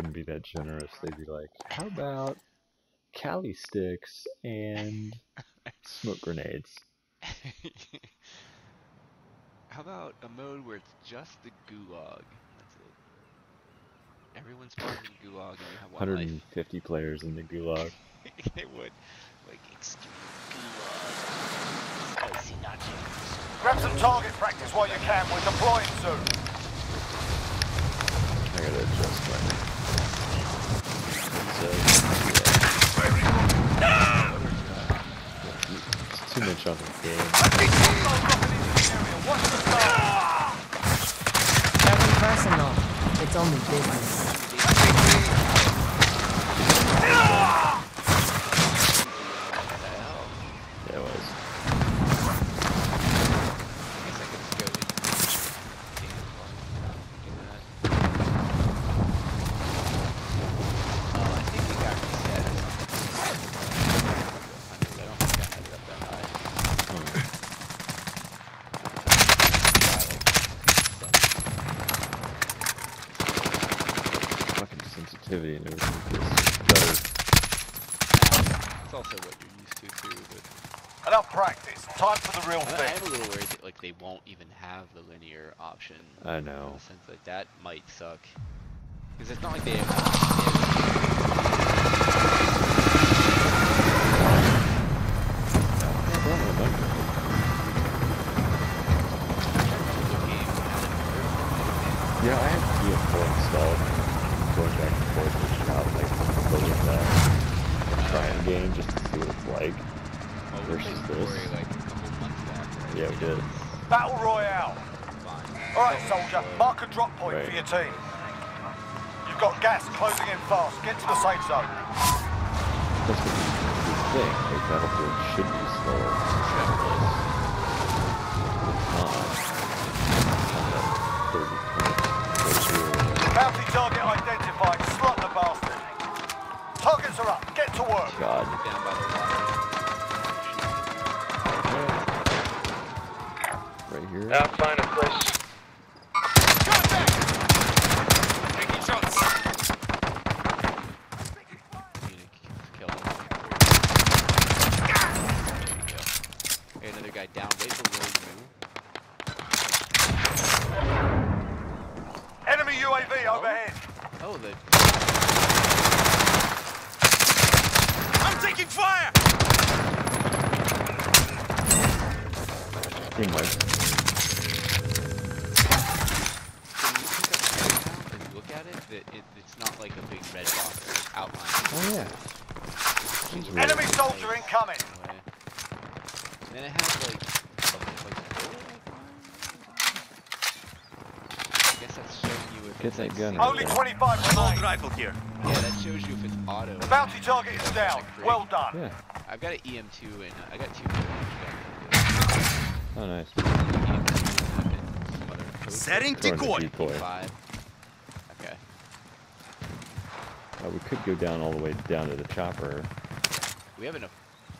wouldn't be that generous. They'd be like, how about Kali sticks and smoke grenades? How about a mode where it's just the gulag? That's it. Everyone spawns in gulag and you have one life. 150 players in the gulag. they would. Like, extreme gulag. Spicy nachos. Grab some target practice while you can. We're deploying soon. Adjust my. So, it's too much on the game. Nothing personal. It's only business. What the hell? Yeah, it was. I guess I could just go into game as well. Do that. Oh, I think it got reset or something. I don't think I had it up that high. Hmm. Fucking sensitivity and everything is better. It's also what you're used to too, but Enough practice. Time for the real I thing. am a little worried that like they won't even have the linear option. I In know. the sense that that might suck. Because it's not like they have. Yeah, we did. Battle Royale. All right, soldier. Mark a drop point for your team. You've got gas closing in fast. Get to the safe zone. That's the, the thing. Like Battlefield should be slower. Should have close. It's not. On that 30, 20, 42 or whatever. Bounty target identified. Slot the bastard. Targets are up. Get to work. God. Hey, another guy down way below you. Enemy UAV overhead. Oh, the I'm taking fire. He might. when you pick up the map and look at it, that it, it's not like a big red box with outline. Oh yeah. She's really Enemy soldier incoming. Anyway. And then it has like, something like bullet outline? I guess that's showing you if Get that gun single- Only there. 25 Assault remain. rifle here. Yeah, that shows you if it's auto. The bounty target is down. Well done. Yeah. I've got an EM2 and uh, I got two range Oh nice. EM2 and some other code Setting the decoy. decoy. Okay. Uh, we could go down all the way down to the chopper. We have enough.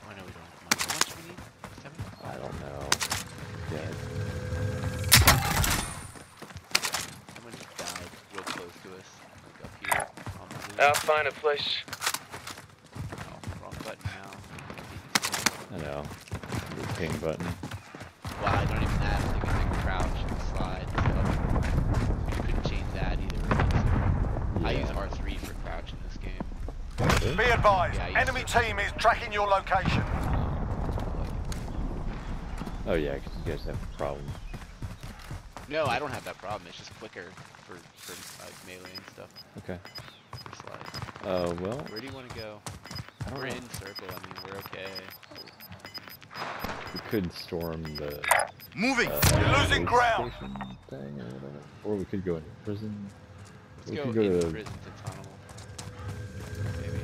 Oh no, we don't. How much we need? Seven? I don't know. Yeah. Someone just died real close to us. Like up here. On the roof. I'll find a place. Oh, wrong button now. I know. The ping button. Wow, I don't even have to use crouch and slide. So you couldn't change that either. I use R3 for crouch in this game. Be advised. Yeah, Enemy said- team is tracking your location. Oh yeah, 'cause you guys have a problem. No, I don't have that problem. It's just quicker for, for like melee and stuff. Okay. For slide. Uh, well, Where do you want to go? We're know. in circle. I mean, we're okay. We could storm the. Moving. Uh, You're losing ground. Thing or whatever. Or we could go into prison. Let's We go could go in to- prison to tunnel. Maybe.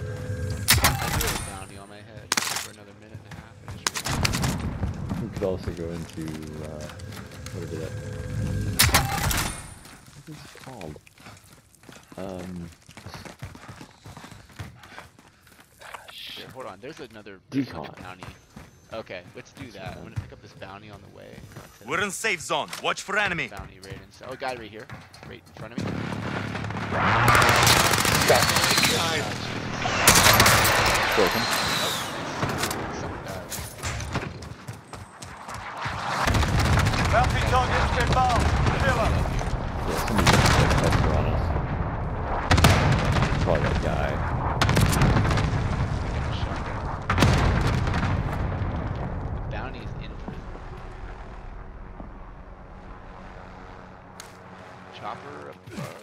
I do have a bounty on my head for another minute and a half. I just realized. We could also go into uh, whatever that. What is it called? Um. Hold on. There's another, there's another Decon. bounty. Okay, let's do that. I'm gonna pick up this bounty on the way. We're in safe zone. Watch for enemy. bounty right in. Oh, guy right here, right in front of me. Broken. Someone died. Bounty target's been marked. Kill 'em. Yeah, somebody just put pressure on us. Probably that guy. Bounty is infinite. Chopper above.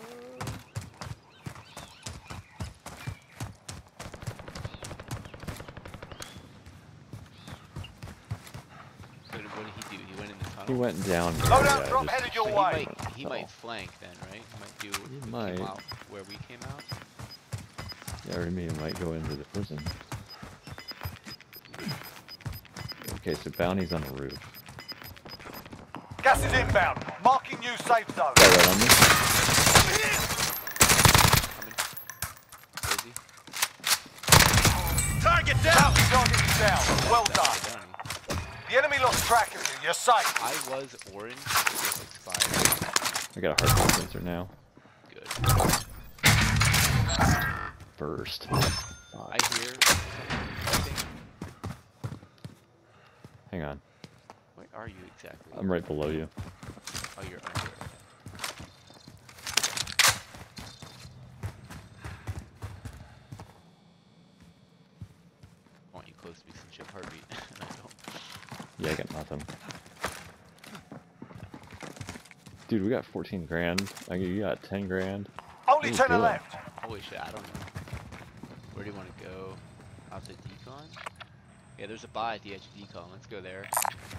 So did- what did he do? He went tunnel. He went down. Load here, out yeah, drop headed your So he way. might he Oh. might flank then, right? He might do. He might. Out where we came out. Yeah, or maybe he might go into the prison. Okay, so bounty's on the roof. Gas is inbound. Marking new safe zone. Guy right on me. Coming. Where is he? Target down! Target down. Well done. The enemy lost track of you. You're safe. I was orange. It just expired. I got a heart sensor now. Good. First. I hear. Hang on. Where are you exactly? I'm right below you. Oh, you're under. I want you close to me since you have heartbeat, and I don't. Yeah, I got nothing. Dude, we got 14 grand. I you got 10 grand. Only Ooh, 10 good. left. Holy shit, I don't know. Where do you want to go? Out to decon? Yeah, there's a buy at the edge of decon. Let's go there.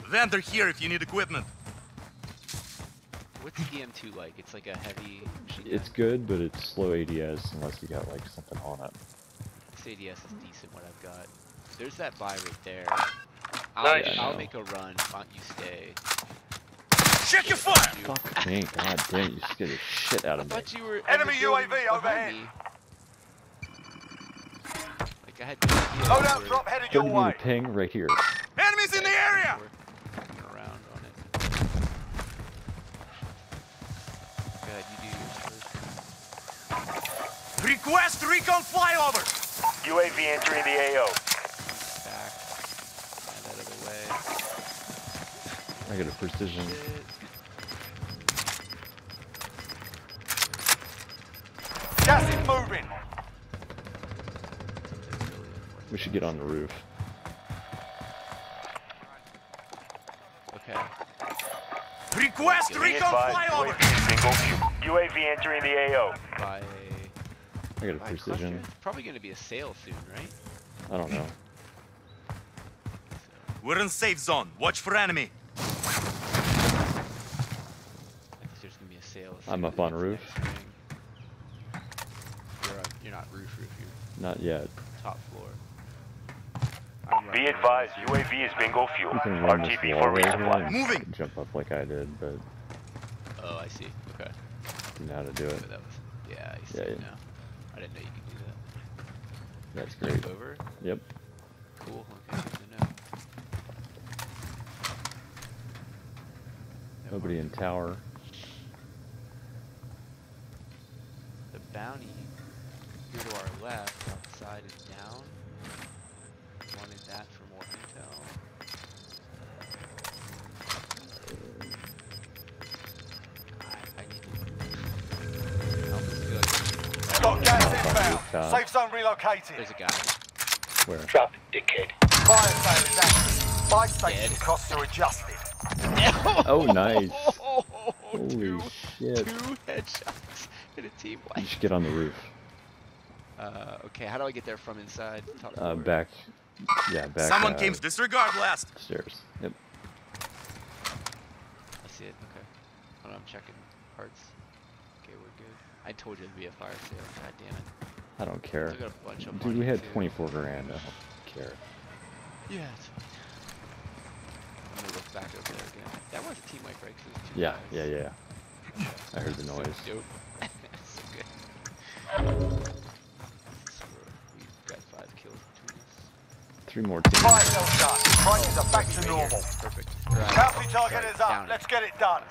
Vendor here if you need equipment. What's the EM2 like? It's like a heavy machine It's good, but it's slow ADS unless you got like something on it. This ADS is decent what I've got. There's that buy right there. I'll, Nice. Yeah, I I'll know. make a run. Why don't you stay? Check your fire! You- Fuck me, god damn, you scared the shit out of me. thought you were. Enemy UAV behind overhead. me. Like I had no idea. Load out drop headed your Couldn't give me way. ping right here. Enemies in the area! around on it. Go you do yours first. Request recon flyover! UAV entering the AO. Back. And that other way. I got a precision. Gas is moving. Something really important. We should get on the roof. Okay. Request Be recon flyover! UAV entering the AO. By I got a precision. cluster? It's probably gonna be a sale soon, right? I don't know. We're in safe zone. Watch for enemy. I think there's gonna be a sale. as I'm up on roof. You're, on, you're not roof roof. You're Not yet. top floor. I'm Be advised. UAV is bingo fuel. You can run this RTB for right here resupply. Moving. jump up like I did, but Oh, I see. Okay. you know how to do it. That was. Yeah, I see Yeah, yeah. now. I didn't know you could do that. That's great. Jump over. Yep. Cool. Okay, good to know. Nobody in marker. tower. The bounty here to our left, outside is down. Wanted that for more intel. I, I need to. I almost feel like Got gas Top inbound. rooftop. Safe zone relocated. there's a guy. Where? Drop it, dickhead. Fire sale is active. Buy station Dead. costs are adjusted. Oh, nice. Oh, Holy two, shit. two headshots in a team You should get on the roof. Uh, okay, how do I get there from inside? Top Uh, back. Yeah, back. Someone uh, came disregard blast. Stairs. Yep. I see it. Okay. Hold on, I'm checking parts. Okay, we're good. I told you it'd be a fire sale. God damn it. I don't care. Took out a bunch of Dude, we had too. 24 grand. I don't care. Yeah, it's fine. I'm gonna look back over there again. That was a team wipe, right? 'Cause it Yeah, guys. yeah, yeah. I heard the So noise. Three more teams. Fire sale done. Prices are back to normal. Perfect. Right. Bounty target Sorry, is up. down. Let's get it done.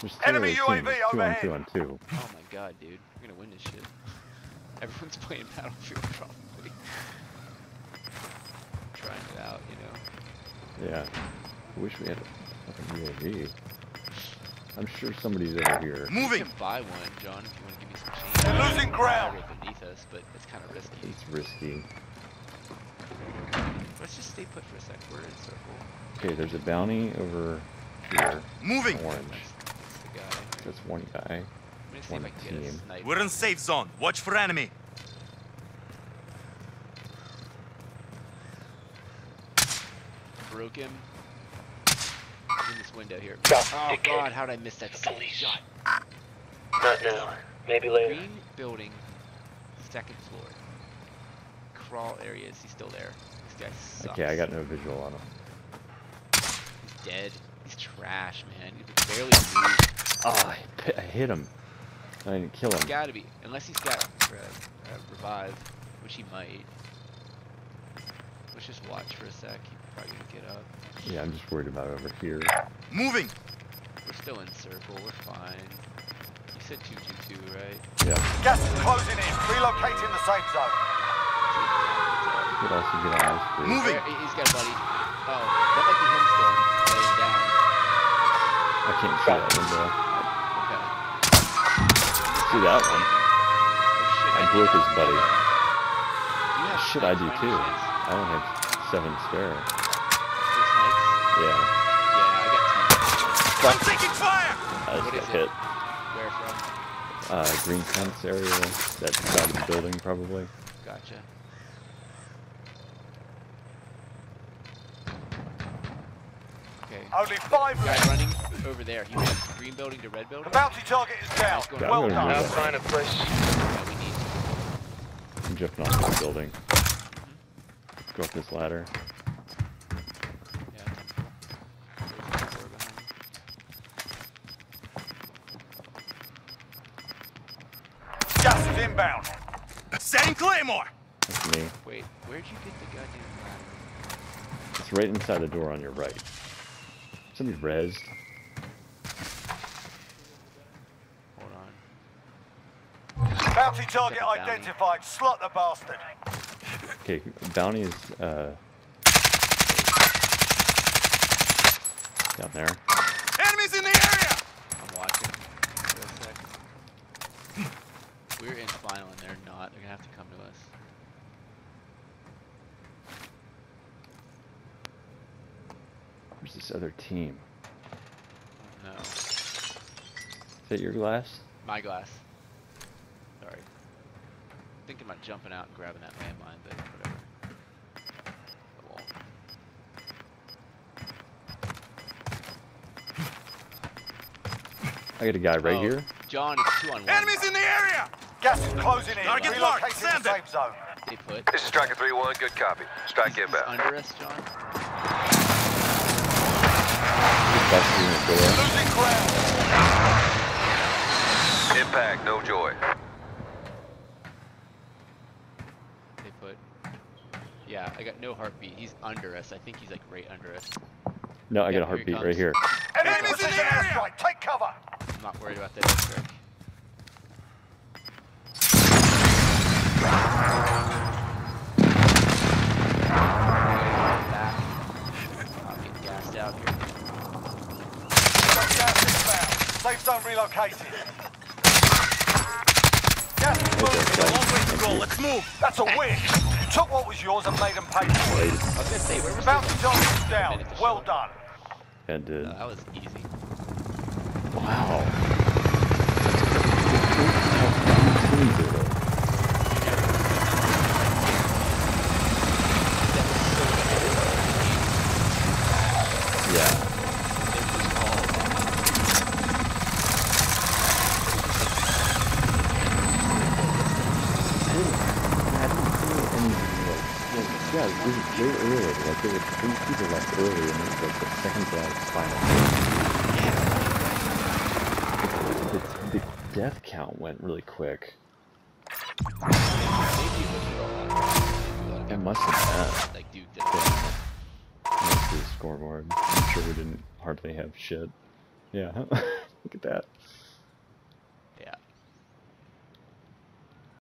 There's three Enemy other teams. UAV Two on two on two. Oh my god, dude. We're gonna win this shit. Everyone's playing Battlefield probably. Trying it out, you know. Yeah. I wish we had a fucking UAV. I'm sure somebody's over here. You Moving. can buy one, John, if you want to give me some change. They're losing ground. Right beneath us, but it's kind of risky. It's risky. Let's just stay put for a sec. We're in circle. Okay, there's a bounty over here. Moving. Orange. That's, that's the guy. That's one guy. I'm gonna see if one I can get a team. We're in safe zone. Watch for enemy. Broke him. In this window here. Oh god, how did I miss that silly shot? Not now. Maybe later. Green building, second floor. Crawl area. Is he still there? This guy sucks. Okay, I got no visual on him. He's dead. He's trash, man. He barely move. Oh, I, I hit him. I didn't kill He's him. gotta be, unless he's got uh, uh, revive, which he might. Let's just watch for a sec. He's probably gonna get up. Yeah, I'm just worried about over here. Moving. We're still in circle. We're fine. You said two two two, right? Yeah, Gas is closing in. Relocating the safe zone. could also get on ice free. Moving. There, he- he's got a buddy. Oh, that might be him still laying down. I can't see that window. Okay. See that one? Oh, shit, I need broke his buddy. Do you have Shit, I do too. chance? I only have seven spare. Yeah, Yeah, I got two. I'm taking fire. I just What got is it? Hit. Where from? Uh, green fence area, that side of the building probably. Gotcha. Okay. Only five Guy left. running over there. He went green building to red building. The bounty target is down. Nice going. Yeah, I'm Well gonna done. move I'll it. find a place. Yeah, we need. I'm jumping off this building. Go up this ladder. Inbound. Setting Claymore. That's me. Wait, where'd you get the goddamn ladder? It's right inside the door on your right. Somebody rezzed. Hold on. Bounty target bounty. identified. Slot the bastard. Okay, bounty is uh down there. Enemies in the area. I'm watching. For a sec. We're in final and they're not. They're gonna have to come to us. Where's this other team? No. Is that your glass? My glass. Sorry. Thinking about jumping out and grabbing that landmine, but whatever. I won't. I got a guy right Oh, here. John, it's two on one. Enemies in the area. Gas is closing in. Target marked. Relocating Send the it. safe zone. They put. This is Striker 3-1, good copy. Strike He's, he's inbound. under us, John. Just busted in the door. Losing ground. Impact, no joy. They put. Yeah, I got no heartbeat. He's under us. I think he's like right under us. No, I Yeah, got a here he heartbeat right here. Enemy Enemies in the area. Take cover. I'm not worried about that airstrike. Safe zone relocated. Gas is moving. Long way to go. Let's move. That's a win. You took what was yours and made them pay for it. I was gonna say, where was Bounty target down. Well done. And did. No, that was easy. Wow. Teams are though. Yeah. I didn't see any, like, like, yeah, it was way early. Like, there were three people left early, and it was like the second last final. The, the death count went really quick. It must have been. Like did. Yeah. That's the scoreboard. I'm sure we didn't hardly have shit. Yeah. Look at that.